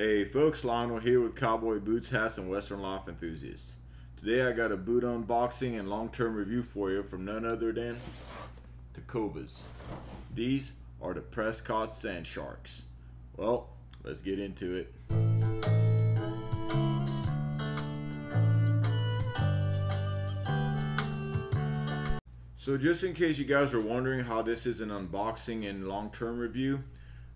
Hey folks, Lionel here with Cowboy Boots, Hats, and Western Life Enthusiasts. Today I got a boot unboxing and long-term review for you from none other than Tecovas. These are the Prescott Sand Sharks. Well, let's get into it. So just in case you guys are wondering how this is an unboxing and long-term review,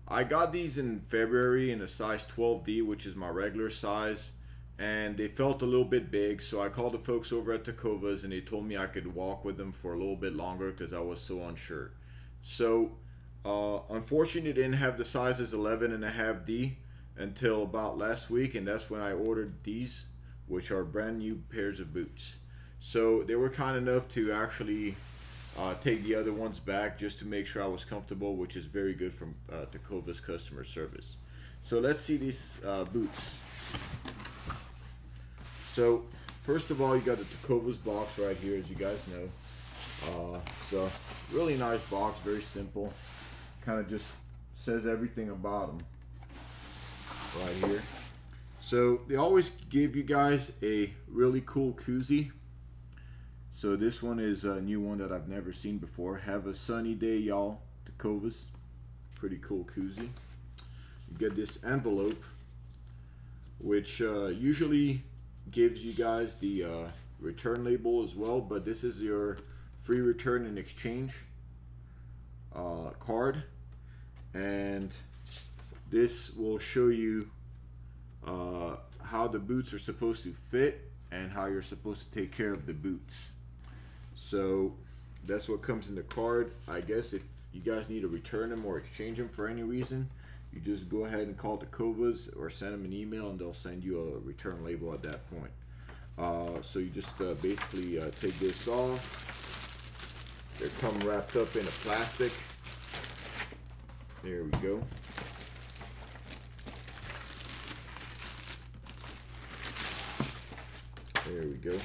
I got these in February in a size 12D, which is my regular size, and they felt a little bit big. So I called the folks over at Tecovas, and they told me I could walk with them for a little bit longer because I was so unsure. So uh, unfortunately, they didn't have the sizes 11 and a half D until about last week, and that's when I ordered these, which are brand new pairs of boots. So they were kind enough to actually uh, take the other ones back just to make sure I was comfortable, which is very good from uh, Tecovas customer service. So let's see these uh, boots. So first of all, you got the Tecovas box right here, as you guys know. Uh, so really nice box, very simple. Kind of just says everything about them right here. So they always give you guys a really cool koozie so this one is a new one that I've never seen before. Have a sunny day, y'all. Tecovas. Pretty cool koozie. You get this envelope, which uh, usually gives you guys the uh, return label as well, but this is your free return and exchange uh, card. And this will show you uh, how the boots are supposed to fit and how you're supposed to take care of the boots. So that's what comes in the card. I guess if you guys need to return them or exchange them for any reason, you just go ahead and call Tecovas or send them an email and they'll send you a return label at that point. Uh, so you just uh, basically uh, take this off. They come wrapped up in a plastic. There we go. There we go.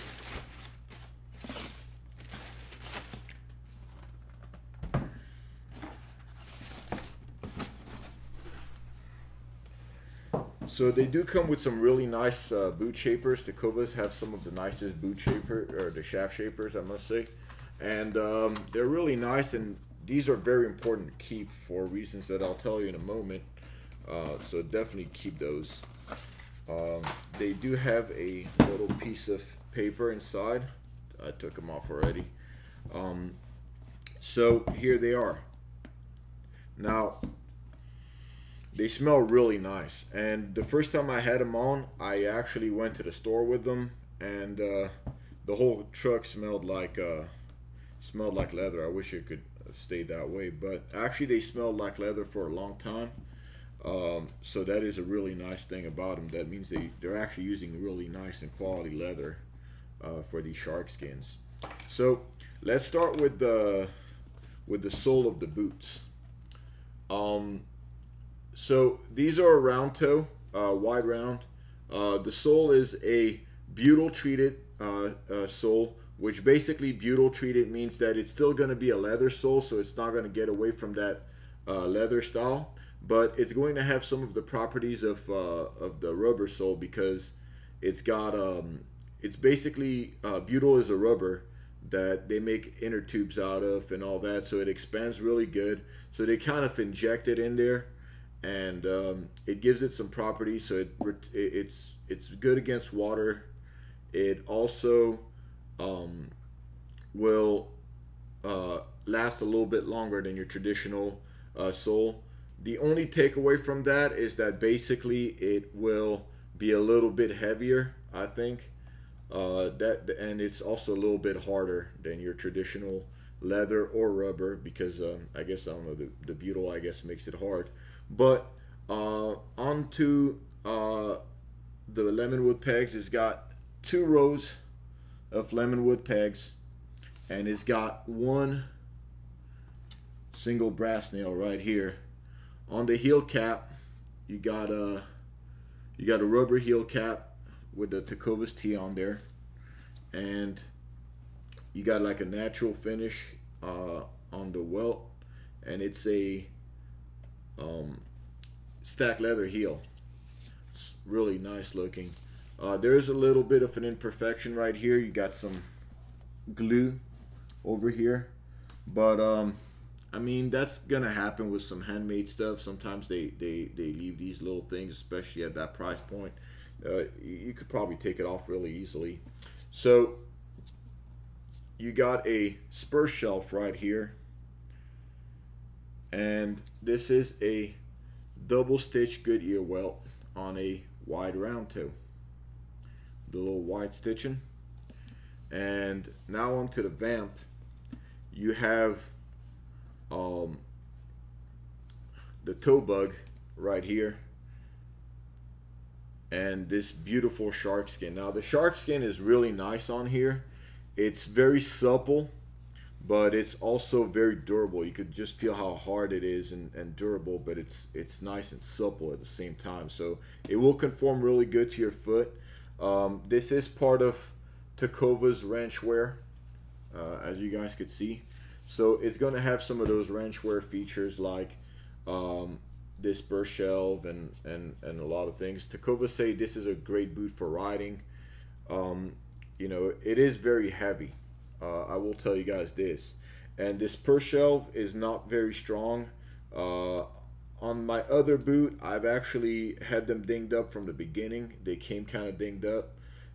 So they do come with some really nice uh, boot shapers. Tecovas have some of the nicest boot shaper or the shaft shapers, I must say, and um, they're really nice. And these are very important to keep for reasons that I'll tell you in a moment. Uh, so definitely keep those. Um, they do have a little piece of paper inside. I took them off already. Um, so here they are. Now they smell really nice. And the first time I had them on, I actually went to the store with them, and uh, the whole truck smelled like uh, smelled like leather. I wish it could have stayed that way, but actually they smelled like leather for a long time. Um, so that is a really nice thing about them. That means they they're actually using really nice and quality leather uh, for these shark skins. So let's start with the with the sole of the boots. Um, so these are a round toe, uh, wide round. Uh, the sole is a butyl treated uh, uh, sole, which basically butyl treated means that it's still going to be a leather sole, so it's not going to get away from that uh, leather style, but it's going to have some of the properties of uh, of the rubber sole because it's got um, it's basically butyl is a rubber that they make inner tubes out of and all that, so it expands really good. So they kind of inject it in there and um, it gives it some properties. So it it's it's good against water. It also um, will uh, last a little bit longer than your traditional uh, sole. The only takeaway from that is that basically it will be a little bit heavier. I think uh, that and it's also a little bit harder than your traditional leather or rubber because um, I guess I don't know the, the butyl I guess makes it hard but uh, onto uh, the lemonwood pegs, it's got two rows of lemonwood pegs, and it's got one single brass nail right here. On the heel cap, you got a you got a rubber heel cap with the Tecovas T on there, and you got like a natural finish uh, on the welt, and it's a um, stack leather heel. It's really nice looking. Uh, there's a little bit of an imperfection right here. You got some glue over here, but um, I mean that's gonna happen with some handmade stuff. Sometimes they they they leave these little things, especially at that price point. Uh, you could probably take it off really easily. So you got a spur shelf right here, and this is a double stitch Goodyear welt on a wide round toe. The little wide stitching. And now onto the vamp. You have um, the toe bug right here and this beautiful shark skin. Now the shark skin is really nice on here. It's very supple but it's also very durable. You could just feel how hard it is and, and durable, but it's it's nice and supple at the same time. So it will conform really good to your foot. Um, this is part of Tecovas ranch wear, uh, as you guys could see. So it's going to have some of those ranch wear features like um, this spur shelf and, and, and a lot of things. Tecovas say this is a great boot for riding. Um, you know, it is very heavy. Uh, I will tell you guys this. And this spur shelf is not very strong. Uh, on my other boot, I've actually had them dinged up from the beginning. They came kind of dinged up.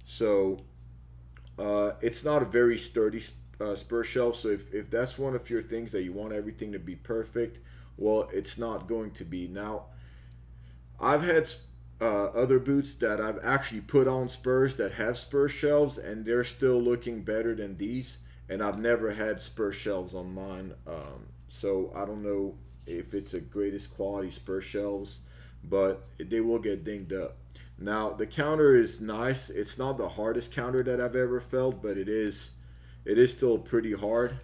So uh, it's not a very sturdy uh, spur shelf. So if, if that's one of your things that you want everything to be perfect, well, it's not going to be. Now, I've had uh, other boots that I've actually put on spurs that have spur shelves and they're still looking better than these and I've never had spur shelves on mine um, so I don't know if it's the greatest quality spur shelves but they will get dinged up. Now the counter is nice. It's not the hardest counter that I've ever felt but it is it is still pretty hard.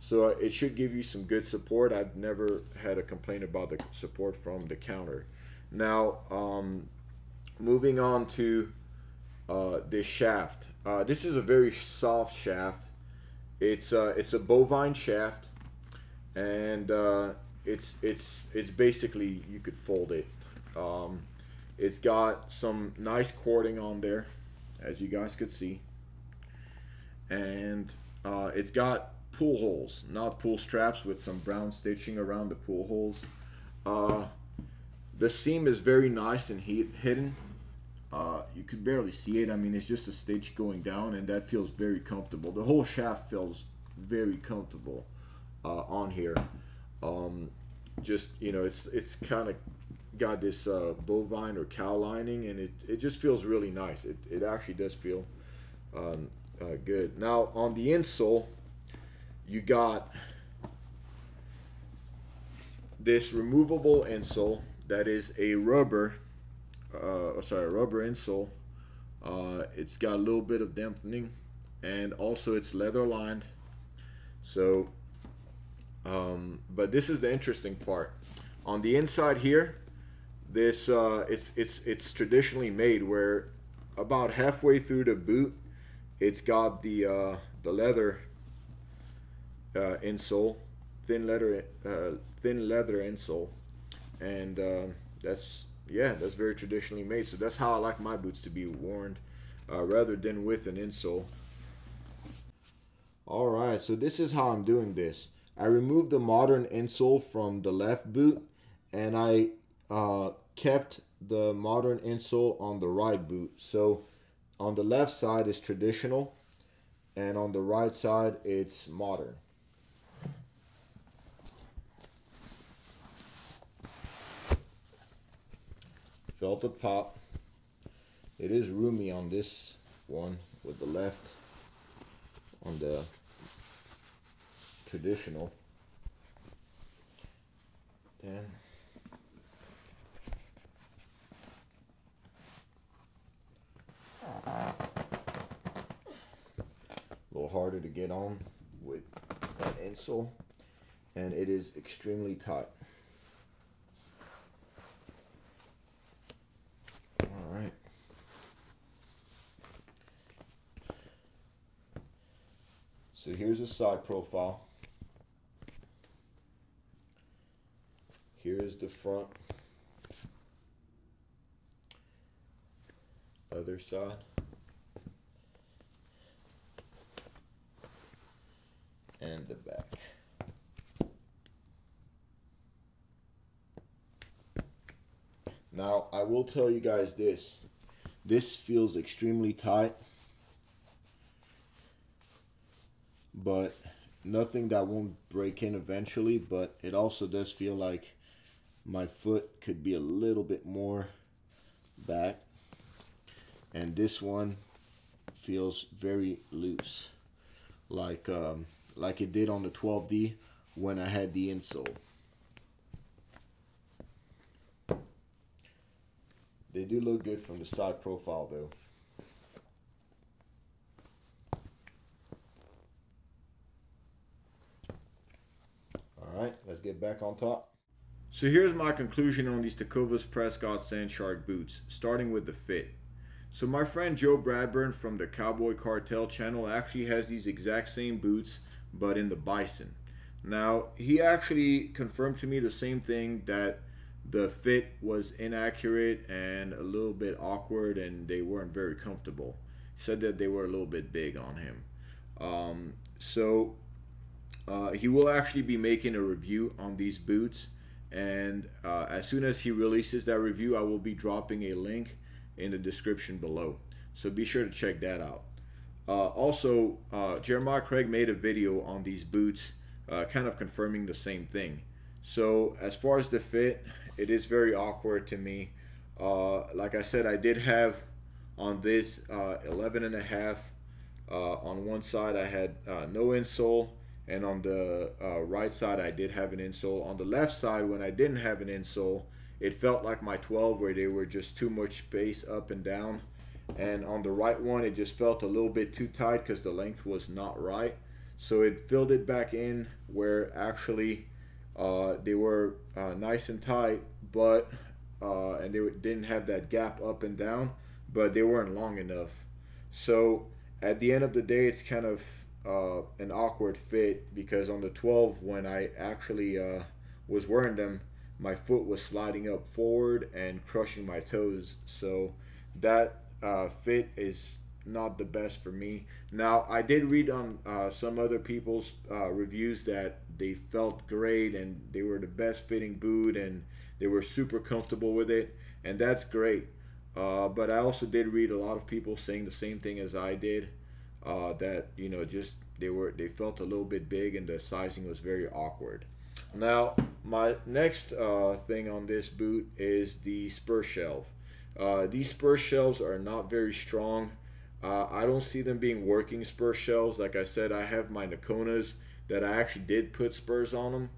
So it should give you some good support. I've never had a complaint about the support from the counter. Now, um, moving on to uh, this shaft. Uh, this is a very soft shaft. It's uh, it's a bovine shaft, and uh, it's it's it's basically you could fold it. Um, it's got some nice cording on there, as you guys could see, and uh, it's got pull holes, not pull straps, with some brown stitching around the pull holes. Uh, the seam is very nice and hidden. Uh, you could barely see it. I mean, it's just a stitch going down, and that feels very comfortable. The whole shaft feels very comfortable uh, on here. Um, just you know, it's it's kind of got this uh, bovine or cow lining, and it it just feels really nice. It it actually does feel um, uh, good. Now on the insole, you got this removable insole that is a rubber, uh, sorry, rubber insole. Uh, it's got a little bit of dampening and also it's leather lined. So, um, but this is the interesting part. On the inside here, this uh, it's it's it's traditionally made where about halfway through the boot, it's got the uh, the leather uh, insole, thin leather uh, thin leather insole, and uh, that's yeah, that's very traditionally made. So that's how I like my boots to be worn, uh, rather than with an insole. All right, so this is how I'm doing this. I removed the modern insole from the left boot, and I uh, kept the modern insole on the right boot. So on the left side is traditional, and on the right side it's modern. Felt a pop. It is roomy on this one with the left on the traditional. Then a little harder to get on with that insole and it is extremely tight. A side profile. Here is the front. other side. And the back. Now, I will tell you guys this. This feels extremely tight. But nothing that won't break in eventually. But it also does feel like my foot could be a little bit more back. And this one feels very loose. Like, um, like it did on the 12D when I had the insole. They do look good from the side profile though. Alright, let's get back on top. So here's my conclusion on these Tecovas Prescott Sandshark boots, starting with the fit. So my friend Joe Bradburn from the Cowboy Cartel channel actually has these exact same boots, but in the Bison. Now, he actually confirmed to me the same thing that the fit was inaccurate and a little bit awkward and they weren't very comfortable. He said that they were a little bit big on him. Um, so uh, he will actually be making a review on these boots and uh, as soon as he releases that review I will be dropping a link in the description below. So be sure to check that out. Uh, also, uh, Jeremiah Craig made a video on these boots uh, kind of confirming the same thing. So as far as the fit, it is very awkward to me. Uh, like I said, I did have on this uh, 11 and a half. Uh, on one side, I had no insole, and on the uh, right side, I did have an insole. On the left side, when I didn't have an insole, it felt like my 12 where they were just too much space up and down. And on the right one, it just felt a little bit too tight because the length was not right. So it filled it back in where actually uh, they were uh, nice and tight, but uh, and they didn't have that gap up and down, but they weren't long enough. So at the end of the day, it's kind of uh, an awkward fit because on the 12, when I actually uh, was wearing them, my foot was sliding up forward and crushing my toes. So that uh, fit is not the best for me. Now, I did read on uh, some other people's uh, reviews that they felt great and they were the best fitting boot and they were super comfortable with it, and that's great. Uh, but I also did read a lot of people saying the same thing as I did. Uh, that you know, just they were they felt a little bit big and the sizing was very awkward. Now, my next uh, thing on this boot is the spur shelf. Uh, these spur shelves are not very strong. Uh, I don't see them being working spur shelves. Like I said, I have my Noconas that I actually did put spurs on them,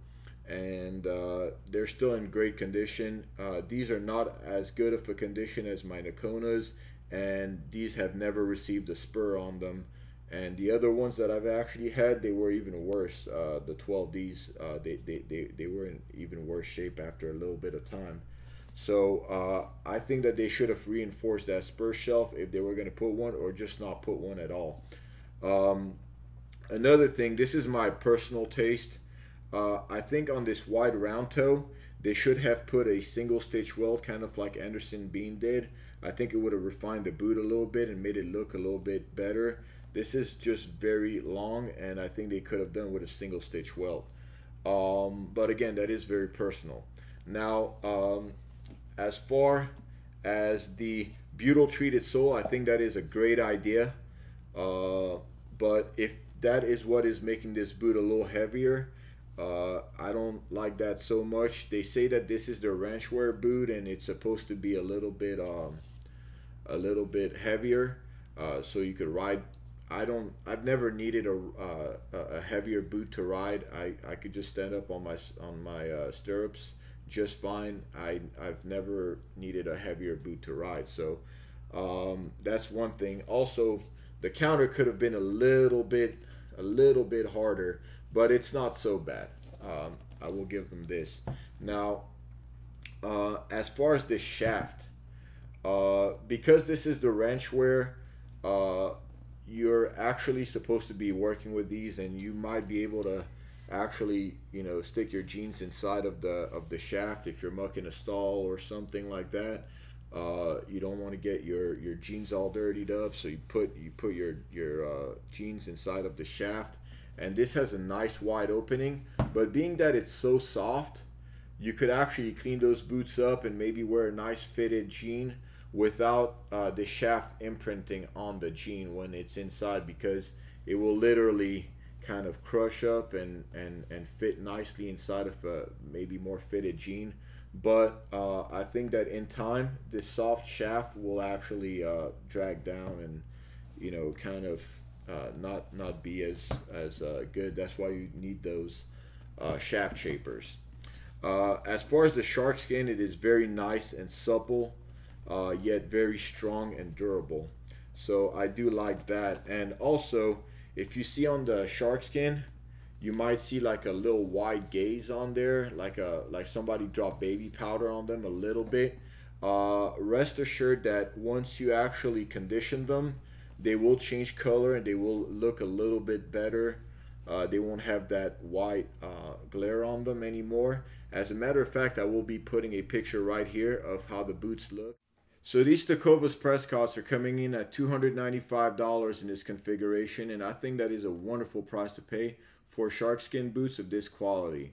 and uh, they're still in great condition. Uh, these are not as good of a condition as my Noconas, and these have never received a spur on them. And the other ones that I've actually had, they were even worse. Uh, the 12Ds, uh, they, they, they, they were in even worse shape after a little bit of time. So uh, I think that they should have reinforced that spur shelf if they were going to put one or just not put one at all. Um, another thing, this is my personal taste. Uh, I think on this wide round toe, they should have put a single stitch welt, kind of like Anderson Bean did. I think it would have refined the boot a little bit and made it look a little bit better. This is just very long, and I think they could have done with a single stitch welt. Um, but again, that is very personal. Now, um, as far as the butyl treated sole, I think that is a great idea. Uh, but if that is what is making this boot a little heavier, uh, I don't like that so much. They say that this is the ranch wear boot and it's supposed to be a little bit um, a little bit heavier, uh, so you could ride. I don't. I've never needed a uh, a heavier boot to ride. I, I could just stand up on my on my uh, stirrups just fine. I I've never needed a heavier boot to ride, so um, that's one thing. Also, the counter could have been a little bit a little bit harder, but it's not so bad. Um, I will give them this. Now, uh, as far as this shaft, uh, because this is the ranch wear, uh, you're actually supposed to be working with these, and you might be able to actually you know stick your jeans inside of the of the shaft if you're mucking a stall or something like that Uh, you don't want to get your your jeans all dirtied up, so you put you put your your uh, jeans inside of the shaft, and this has a nice wide opening. But being that it's so soft, you could actually clean those boots up and maybe wear a nice fitted jean without uh, the shaft imprinting on the jean when it's inside because it will literally kind of crush up and and and fit nicely inside of a maybe more fitted jean but uh, I think that in time this soft shaft will actually uh, drag down and you know kind of uh, not not be as as uh, good. That's why you need those uh, shaft shapers. Uh, as far as the shark skin it is very nice and supple yet very strong and durable. So I do like that. And also if you see on the shark skin you might see like a little wide gaze on there like a like somebody dropped baby powder on them a little bit. Uh, rest assured that once you actually condition them they will change color and they will look a little bit better. Uh, they won't have that white uh, glare on them anymore. As a matter of fact I will be putting a picture right here of how the boots look so these Tecovas press Prescott's are coming in at $295 in this configuration and I think that is a wonderful price to pay for shark skin boots of this quality.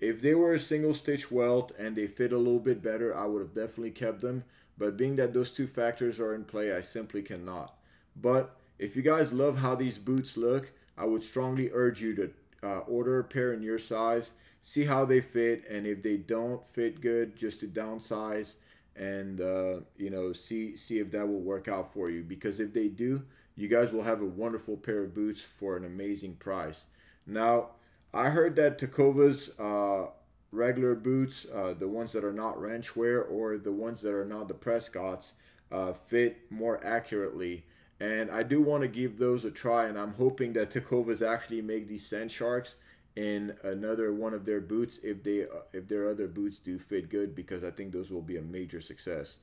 If they were a single stitch welt and they fit a little bit better, I would have definitely kept them. But being that those two factors are in play, I simply cannot. But if you guys love how these boots look, I would strongly urge you to uh, order a pair in your size, see how they fit, and if they don't fit good, just to downsize and uh, you know see see if that will work out for you. Because if they do, you guys will have a wonderful pair of boots for an amazing price. Now, I heard that Tecovas uh, regular boots, uh, the ones that are not ranch wear or the ones that are not the Prescotts, uh, fit more accurately. And I do want to give those a try, and I'm hoping that Tecovas actually make these Sand Sharks in another one of their boots if they if their other boots do fit good because I think those will be a major success.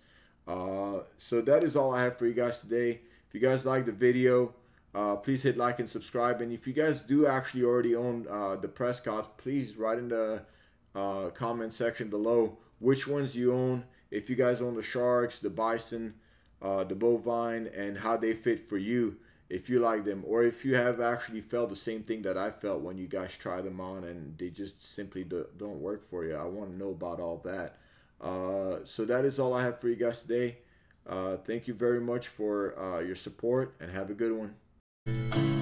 Uh, so that is all I have for you guys today. If you guys like the video, uh, please hit like and subscribe. And if you guys do actually already own uh, the Prescott, please write in the uh, comment section below which ones you own. If you guys own the Sharks, the Bison, uh, the Bovine, and how they fit for you. If you like them, or if you have actually felt the same thing that I felt when you guys try them on and they just simply do, not work for you. I want to know about all that. Uh, so that is all I have for you guys today. Uh, thank you very much for your support and have a good one.